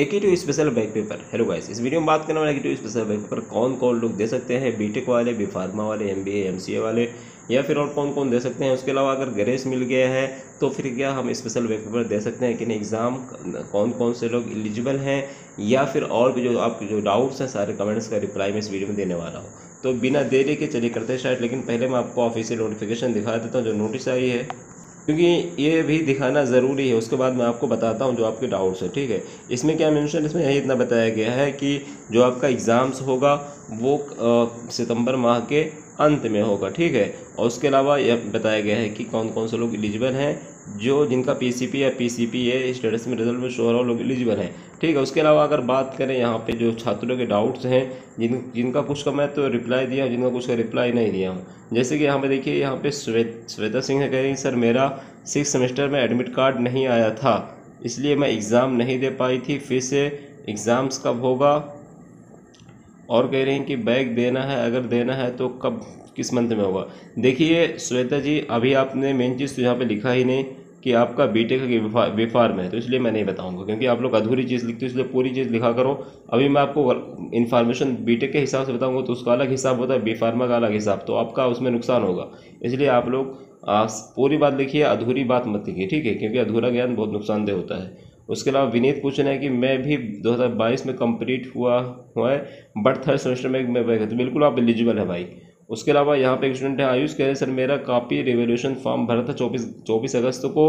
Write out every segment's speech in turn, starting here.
एकीटिव special back paper hello guys इस video में बात करने वाले एकीटिव स्पेशल बैक पेपर कौन कौन लोग दे सकते हैं? बीटेक वाले बी फार्मा वाले एम बी एमसीए वाले, या फिर और कौन कौन दे सकते हैं? उसके अलावा अगर ग्रेस मिल गया है तो फिर क्या हम स्पेशल बैक पेपर दे सकते हैं कि नहीं? एग्ज़ाम कौन कौन से लोग एलिजिबल हैं? या फिर और भी जो आपके जो डाउट्स हैं, सारे कमेंट्स का रिप्लाई मैं इस वीडियो में देने वाला हूँ। तो बिना देरी के चलिए करते स्टार्ट लेकिन पहले मैं आपको ऑफिशियल नोटिफिकेशन दिखा देता हूँ, जो नोटिस आई है। क्योंकि ये भी दिखाना ज़रूरी है। उसके बाद मैं आपको बताता हूँ जो आपके डाउट्स है, ठीक है? इसमें क्या मेंशन इसमें यही इतना बताया गया है कि जो आपका एग्ज़ाम्स होगा, वो सितंबर माह के अंत में होगा, ठीक है? और उसके अलावा यह बताया गया है कि कौन कौन से लोग एलिजिबल हैं जो जिनका पीसीपी या पीसीपी है स्टेटस में रिज़ल्ट में शो हो रहा लोग एलिजिबल हैं। ठीक है, उसके अलावा अगर बात करें यहाँ पे जो छात्रों के डाउट्स हैं, जिन, जिनका कुछ का मैं तो रिप्लाई दिया हूँ जिनका कुछ का रिप्लाई नहीं दिया हूँ। जैसे कि यहाँ पे देखिए, यहाँ पे श्वेत, श्वेता सिंह है, कह रही सर, मेरा सिक्स सेमेस्टर में एडमिट कार्ड नहीं आया था, इसलिए मैं एग्ज़ाम नहीं दे पाई थी, फिर से एग्ज़ाम्स कब होगा? और कह रहे हैं कि बैग देना है, अगर देना है तो कब, किस मंथ में होगा? देखिए, श्वेता जी, अभी आपने मेन चीज़ तो यहाँ पर लिखा ही नहीं कि आपका बीटेक बेफार में है तो इसलिए मैं नहीं बताऊँगा, क्योंकि आप लोग अधूरी चीज़ लिखते हो, इसलिए पूरी चीज़ लिखा करो। अभी मैं आपको इन्फॉर्मेशन बीटेक के हिसाब से बताऊँगा तो उसका अलग हिसाब होता है बेफार्मा का अलग हिसाब तो आपका उसमें नुकसान होगा। इसलिए आप लोग पूरी बात लिखिए, अधूरी बात मत लिखिए, ठीक है? क्योंकि अधूरा ज्ञान बहुत नुकसानदेह होता है। उसके अलावा विनीत पूछ रहे हैं कि मैं भी 2022 में कंप्लीट हुआ हुआ है बट थर्ड सेमेस्टर में मैं बैठा तो बिल्कुल आप एलिजिबल है भाई। उसके अलावा यहाँ पे एक स्टूडेंट है आयुष, कह रहे सर, मेरा कापी रिवोल्यूशन फॉर्म भरा था चौबीस चौबीस अगस्त को।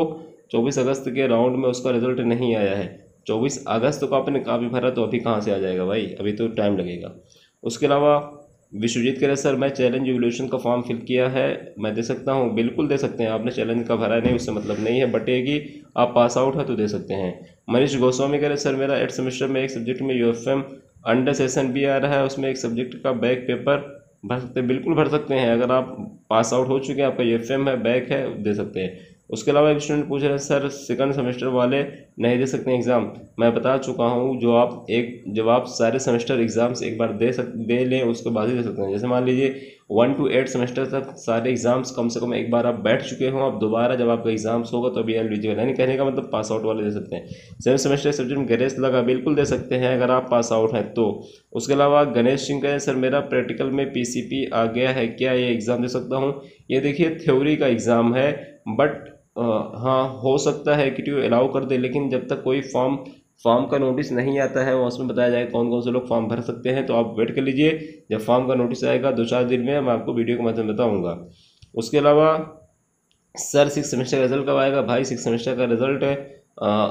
चौबीस अगस्त के राउंड में उसका रिज़ल्ट नहीं आया है। चौबीस अगस्त को आपने कापी भरा तो अभी कहाँ से आ जाएगा भाई? अभी तो टाइम लगेगा। उसके अलावा विश्वजीत कह रहे सर, मैं चैलेंज रिवोल्यूशन का फॉर्म फिल किया है। मैं दे सकता हूँ? बिल्कुल दे सकते हैं। आपने चैलेंज का भरा नहीं, उससे मतलब नहीं है। बट ये कि आप पास आउट है तो दे सकते हैं। मनीष गोस्वामी कह रहे सर, मेरा एट सेमेस्टर में एक सब्जेक्ट में यूएफएम अंडर सेशन भी आ रहा है। उसमें एक सब्जेक्ट का बैक पेपर भर सकते बिल्कुल भर सकते हैं। अगर आप पास आउट हो चुके हैं, आपका एफ़ है बैक है, दे सकते हैं। उसके अलावा एक स्टूडेंट पूछ रहे हैं, सर सेकंड सेमेस्टर वाले नहीं दे सकते एग्ज़ाम मैं बता चुका हूँ, जो आप एक, जब आप सारे सेमेस्टर एग्ज़ाम्स एक बार दे सक, दे लें, उसके बाद ही दे सकते हैं। जैसे मान लीजिए वन टू एट सेमेस्टर तक सारे एग्ज़ाम्स कम से कम एक बार आप बैठ चुके हों अब दोबारा जब आपका एग्ज़ाम्स होगा तो अभी एल एलिजिबल यानी कहने का मतलब पास आउट वाले दे सकते हैं। सेवन सेमेस्टर सब्जेक्ट गणेश लगा बिल्कुल दे सकते हैं, अगर आप पास आउट हैं तो। उसके अलावा गणेश सिंह कहें, सर, मेरा प्रैक्टिकल में पीसीपी आ गया है, क्या ये एग्ज़ाम दे सकता हूँ? ये देखिए थ्योरी का एग्ज़ाम है बट हाँ हो सकता है कि ट्यू अलाउ कर दे लेकिन जब तक कोई फॉर्म फॉर्म का नोटिस नहीं आता है उसमें बताया जाए कौन कौन से लोग फॉर्म भर सकते हैं तो आप वेट कर लीजिए। जब फॉर्म का नोटिस आएगा दो चार दिन में मैं आपको वीडियो के माध्यम बताऊँगा। उसके अलावा सर सिक्स सेमेस्टर का रिज़ल्ट कब आएगा? भाई सिक्स सेमेस्टर का रिज़ल्ट है आ,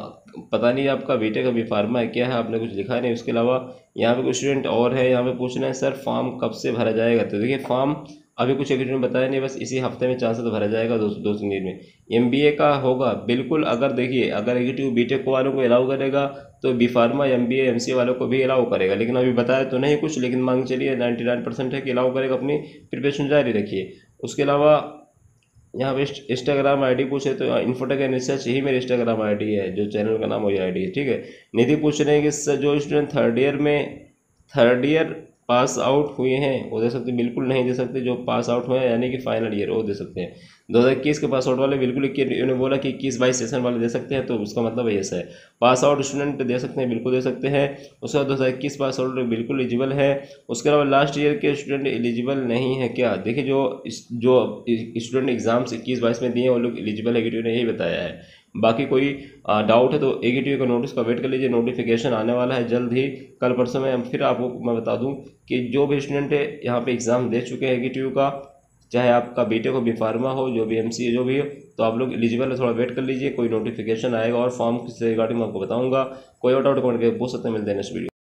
पता नहीं आपका बेटे का भी फार्मा है क्या है आपने कुछ लिखा नहीं। उसके अलावा यहाँ पे कुछ स्टूडेंट और है यहाँ पे पूछ रहे हैं सर फॉर्म कब से भरा जाएगा? तो देखिए फॉर्म अभी कुछ ने बताया नहीं, बस इसी हफ़्ते में चांसेस तो भरा जाएगा दो दो दिन में। एम का होगा, बिल्कुल अगर देखिए, अगर एग्जीक्यूटिव बी टेक वालों को अलाउ करेगा तो B Pharma M B M C वालों को भी अलाउ करेगा। लेकिन अभी बताया तो नहीं कुछ, लेकिन मांग चलिए नाइन्टी नाइन परसेंट है कि अलाउ करेगा अपनी प्रिपरेशन जारी रखिए। उसके अलावा यहाँ पे इंस्टाग्राम आईडी पूछे तो इन्फोटेक एंड रिसर्च ही मेरी इंस्टाग्राम आईडी है, जो चैनल का नाम वही आईडी है, ठीक है? निधि पूछ रहे हैं कि जो स्टूडेंट थर्ड ईयर में थर्ड ईयर पास आउट हुए हैं, वो दे सकते बिल्कुल नहीं दे सकते जो पास आउट हुए हैं, यानी कि फाइनल ईयर वो दे सकते हैं। दो हज़ार इक्कीस के पास आउट वाले बिल्कुल उन्होंने बोला कि इक्कीस बाईस सेशन वाले दे सकते हैं तो उसका मतलब ऐसा है। पास आउट स्टूडेंट दे सकते हैं, बिल्कुल दे सकते हैं। उसके बाद दो हज़ार इक्कीस पास आउट बिल्कुल एलिजिबल है। उसके अलावा लास्ट ईयर के स्टूडेंट एलिजिबल नहीं है क्या? देखिए जो जो स्टूडेंट एग्ज़ाम्स इक्कीस बाईस में दिए हैं, वो लोग एलिजिबल है ने यही बताया है। बाकी कोई डाउट है तो ए का नोटिस का वेट कर लीजिए नोटिफिकेशन आने वाला है जल्द ही, कल परसों में। फिर आपको मैं बता दूँ कि जो भी स्टूडेंट यहाँ पे एग्ज़ाम दे चुके हैं ए का, चाहे आपका बीटेक हो बी फार्मा हो, जो भी एम सी जो भी हो तो आप लोग एलिजिबल है, थोड़ा वेट कर लीजिए, कोई नोटिफिकेशन आएगा और फॉर्म से रिगार्डिंग मैं आपको बताऊँगा। कोई और डाउट कमेंट पूछ सकते हैं, मिलते हैं नेक्स्ट वीडियो